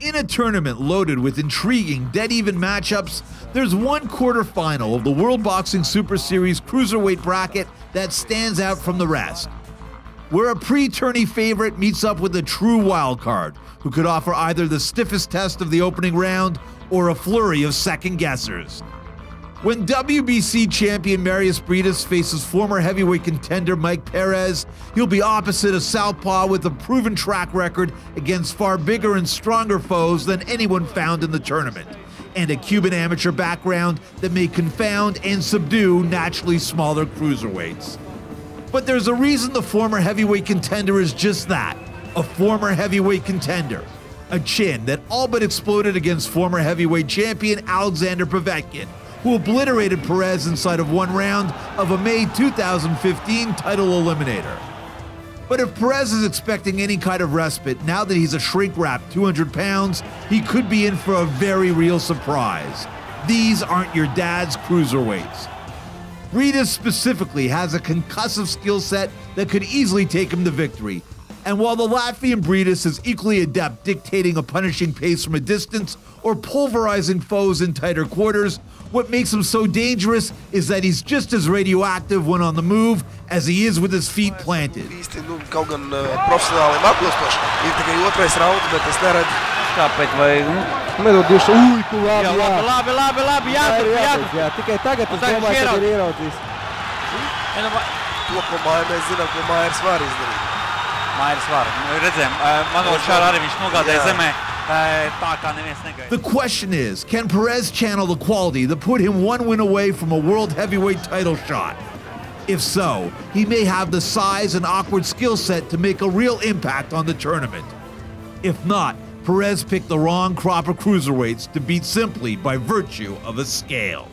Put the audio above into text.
In a tournament loaded with intriguing, dead even matchups, there's one quarterfinal of the World Boxing Super Series cruiserweight bracket that stands out from the rest. Where a pre tourney favorite meets up with a true wild card who could offer either the stiffest test of the opening round or a flurry of second guessers. When WBC champion Mairis Briedis faces former heavyweight contender Mike Perez, he'll be opposite a southpaw with a proven track record against far bigger and stronger foes than anyone found in the tournament, and a Cuban amateur background that may confound and subdue naturally smaller cruiserweights. But there's a reason the former heavyweight contender is just that a former heavyweight contender. A chin that all but exploded against former heavyweight champion Alexander Povetkin who obliterated Perez inside of one round of a May 2015 title eliminator. But if Perez is expecting any kind of respite now that he's a shrink wrap 200 pounds, he could be in for a very real surprise. These aren't your dad's cruiserweights. Briedis specifically has a concussive skill set that could easily take him to victory. And while the Latvian Briedis is equally adept dictating a punishing pace from a distance or pulverizing foes in tighter quarters, what makes him so dangerous is that he's just as radioactive when on the move as he is with his feet planted. Uh. Kāpēc? Ui, tu labi, jā, labi, labi, labi, labi, jā. Tikai tagad es domāju, ka ir ieraudzījis. To, ko māja, mēs zinām, ko Mairis var izdarīt. Mairis var. Nu, Redzējām, uh, manot šādi arī viņš nogādāja zemē uh, tā, kā neviens negaidīja. The question is can Perez channel the quality that put him one win away from a world heavyweight title shot? If so, he may have the size and awkward skill set to make a real impact on the tournament. If not, Perez picked the wrong crop of cruiserweights to beat simply by virtue of a scale.